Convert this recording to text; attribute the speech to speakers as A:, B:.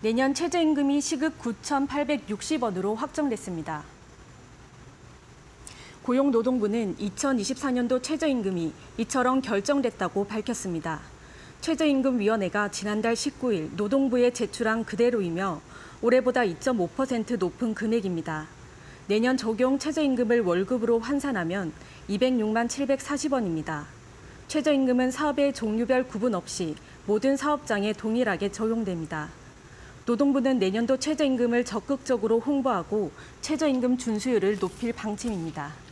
A: 내년 최저임금이 시급 9,860원으로 확정됐습니다. 고용노동부는 2024년도 최저임금이 이처럼 결정됐다고 밝혔습니다. 최저임금위원회가 지난달 19일 노동부에 제출한 그대로이며 올해보다 2.5% 높은 금액입니다. 내년 적용 최저임금을 월급으로 환산하면 206만 740원입니다. 최저임금은 사업의 종류별 구분 없이 모든 사업장에 동일하게 적용됩니다. 노동부는 내년도 최저임금을 적극적으로 홍보하고 최저임금 준수율을 높일 방침입니다.